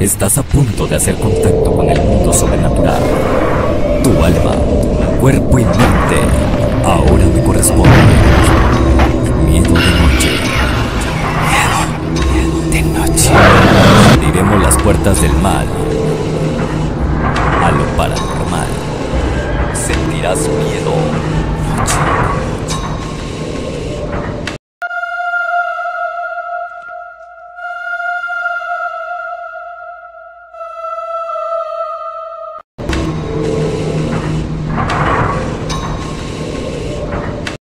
Estás a punto de hacer contacto con el mundo sobrenatural. Tu alma, cuerpo y mente ahora me corresponde. Miedo de noche. Miedo de noche. Abriremos las puertas del mal a lo paranormal. Sentirás miedo.